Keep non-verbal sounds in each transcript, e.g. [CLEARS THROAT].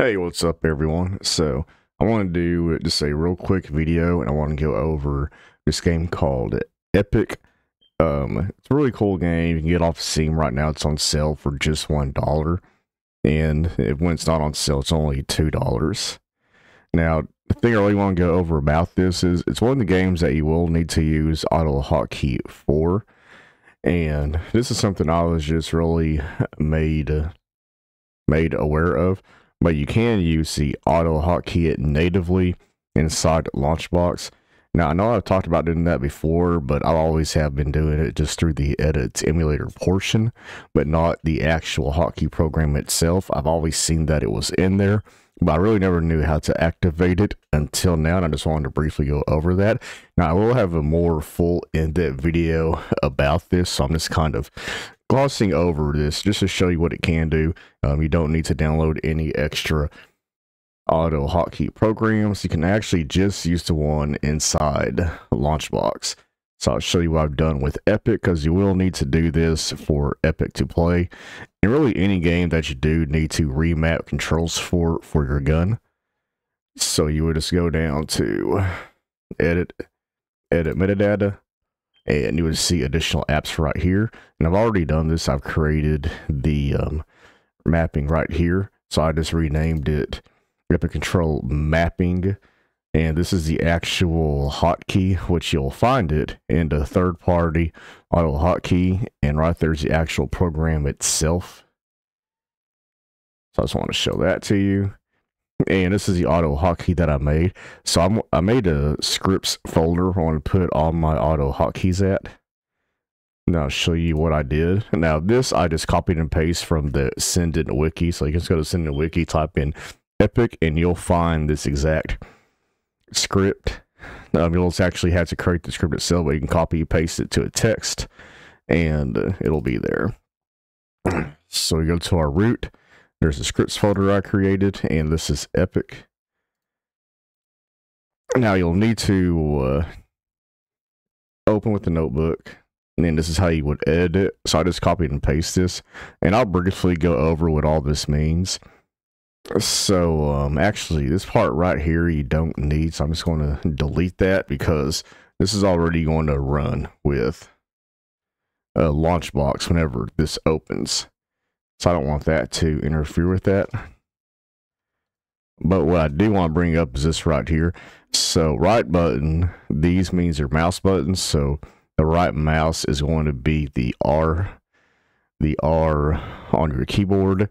Hey, what's up everyone? So, I want to do just a real quick video and I want to go over this game called Epoch. Um, it's a really cool game. You can get off Steam right now. It's on sale for just $1. And when it's not on sale, it's only $2. Now, the thing I really want to go over about this is it's one of the games that you will need to use auto hotkey for. And this is something I was just really made made aware of but you can use the auto hotkey it natively inside Launchbox. Now, I know I've talked about doing that before, but I always have been doing it just through the edit emulator portion, but not the actual hotkey program itself. I've always seen that it was in there, but I really never knew how to activate it until now, and I just wanted to briefly go over that. Now, I will have a more full in-depth video about this, so I'm just kind of glossing over this just to show you what it can do. Um, you don't need to download any extra auto hotkey programs. You can actually just use the one inside Launchbox. So I'll show you what I've done with Epoch because you will need to do this for Epoch to play. And really any game that you do need to remap controls for for your gun. So you would just go down to edit, edit metadata, and you would see additional apps right here. And I've already done this. I've created the um, mapping right here. So I just renamed it Epoch Control Mapping. And this is the actual hotkey, which you'll find it in the third party auto hotkey. And right there's the actual program itself. So I just want to show that to you and this is the auto hotkey that I made. So I'm, I made a scripts folder I want to put all my auto hotkeys at. Now I'll show you what I did. Now this I just copied and paste from the Sinden wiki. So you can just go to Sinden wiki, type in Epoch, and you'll find this exact script. Um, you'll actually have to create the script itself, but you can copy and paste it to a text, and uh, it'll be there. [CLEARS THROAT] So we go to our root there's a scripts folder I created, and this is Epoch. Now you'll need to uh, open with the notebook, and then this is how you would edit it. So I just copied and paste this, and I'll briefly go over what all this means. So um, actually, this part right here you don't need, so I'm just going to delete that because this is already going to run with a Launchbox whenever this opens. So I don't want that to interfere with that. But what I do want to bring up is this right here. So right button, these means your mouse buttons. So the right mouse is going to be the R, the R on your keyboard.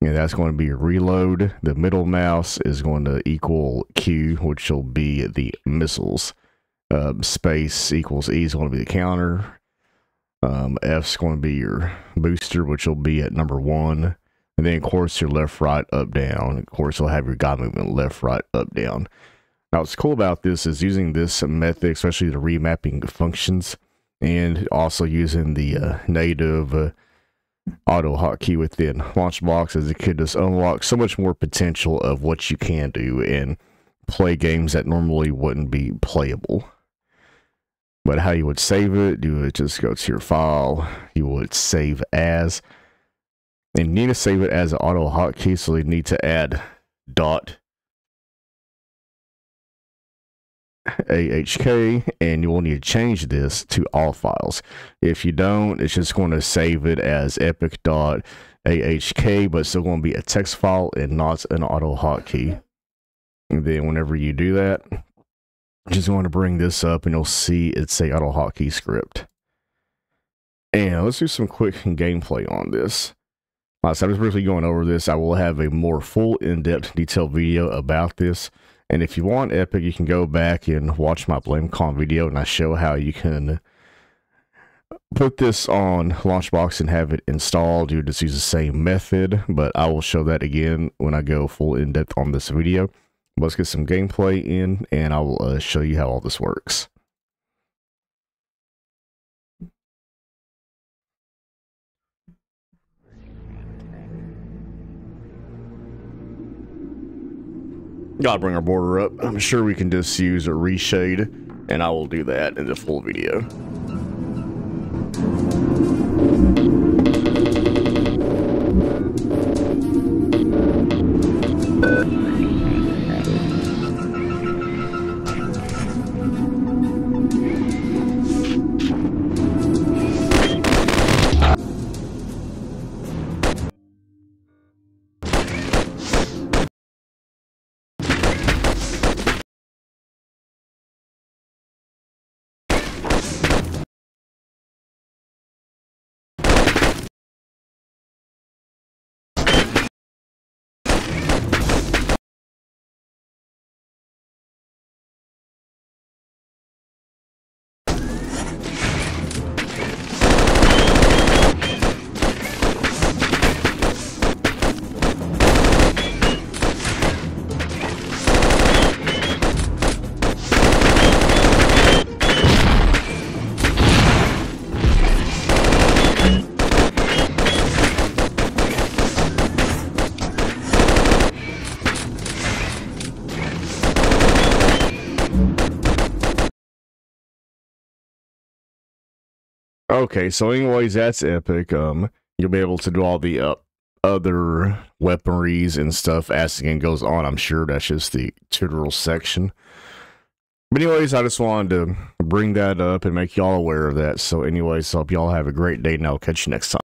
And that's going to be your reload. The middle mouse is going to equal Q, which will be the missiles. Uh, space equals E is going to be the counter. Um, F's going to be your booster, which will be at number one. And then, of course, your left, right, up, down. Of course, you'll have your guide movement left, right, up, down. Now, what's cool about this is using this method, especially the remapping functions, and also using the uh, native uh, auto hotkey within Launchbox, as it could just unlock so much more potential of what you can do and play games that normally wouldn't be playable. But how you would save it, you would just go to your file, you would save as, and you need to save it as an auto hotkey, so you need to add dot AHK and you will need to change this to all files. If you don't, it's just going to save it as Epoch epic.ahk, but it's still going to be a text file and not an auto hotkey. And then whenever you do that, just want to bring this up and you'll see it's a auto hotkey script. And let's do some quick gameplay on this. So I'm just briefly going over this. I will have a more full in-depth detailed video about this. And if you want Epoch, you can go back and watch my Blamcon video and I show how you can put this on Launchbox and have it installed. You just use the same method, but I will show that again when I go full in-depth on this video. Let's get some gameplay in and I will uh, show you how all this works. Gotta bring our border up. I'm sure we can just use a reshade and I will do that in the full video. Okay, so anyways, that's epic. Um, you'll be able to do all the uh, other weaponries and stuff as the game goes on. I'm sure that's just the tutorial section. But anyways, I just wanted to bring that up and make y'all aware of that. So anyways, hope y'all have a great day and I'll catch you next time.